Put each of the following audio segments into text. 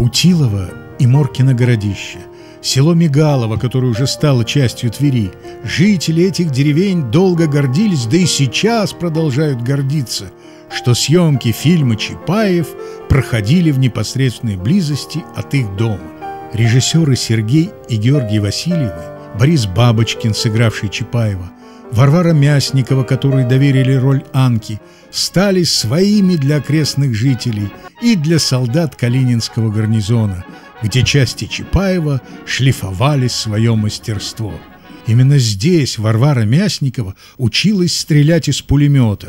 Путилово и Моркино городище, село Мигалово, которое уже стало частью Твери. Жители этих деревень долго гордились, да и сейчас продолжают гордиться, что съемки фильма «Чапаев» проходили в непосредственной близости от их дома. Режиссеры Сергей и Георгий Васильевы, Борис Бабочкин, сыгравший Чапаева, Варвара Мясникова, которой доверили роль Анки, стали своими для окрестных жителей и для солдат Калининского гарнизона, где части Чапаева шлифовали свое мастерство. Именно здесь Варвара Мясникова училась стрелять из пулемета.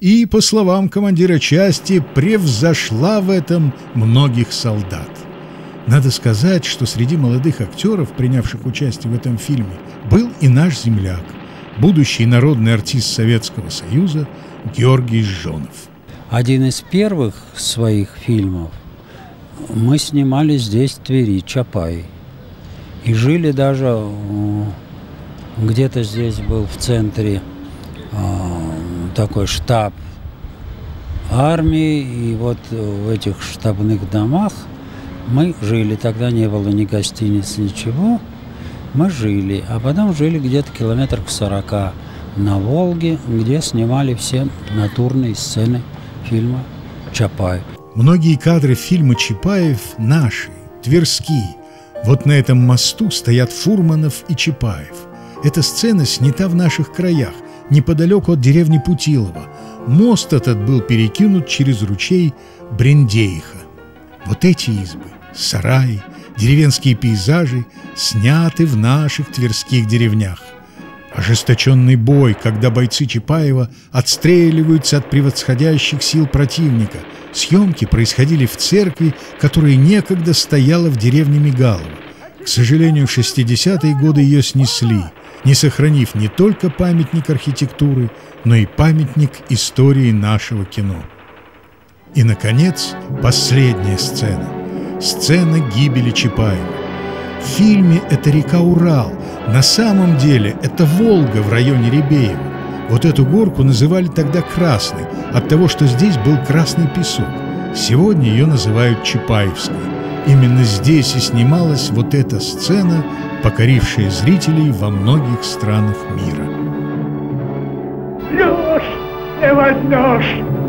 И, по словам командира части, превзошла в этом многих солдат. Надо сказать, что среди молодых актеров, принявших участие в этом фильме, был и наш земляк, будущий народный артист Советского Союза Георгий Жонов. Один из первых своих фильмов мы снимали здесь, в Твери, Чапай. И жили даже где-то здесь был в центре такой штаб армии, и вот в этих штабных домах – мы жили, тогда не было ни гостиниц, ничего. Мы жили, а потом жили где-то километров 40 на Волге, где снимали все натурные сцены фильма «Чапаев». Многие кадры фильма «Чапаев» наши, тверские. Вот на этом мосту стоят Фурманов и Чапаев. Эта сцена снята в наших краях, неподалеку от деревни Путилова. Мост этот был перекинут через ручей Брендеиха. Вот эти избы, сараи, деревенские пейзажи сняты в наших тверских деревнях. Ожесточенный бой, когда бойцы Чапаева отстреливаются от превосходящих сил противника. Съемки происходили в церкви, которая некогда стояла в деревне Мигалово. К сожалению, в 60-е годы ее снесли, не сохранив не только памятник архитектуры, но и памятник истории нашего кино. И, наконец, последняя сцена. Сцена гибели Чапаева. В фильме это река Урал. На самом деле это Волга в районе Ребеева. Вот эту горку называли тогда Красной, от того, что здесь был красный песок. Сегодня ее называют Чапаевской. Именно здесь и снималась вот эта сцена, покорившая зрителей во многих странах мира. Лёш, не возьмешь!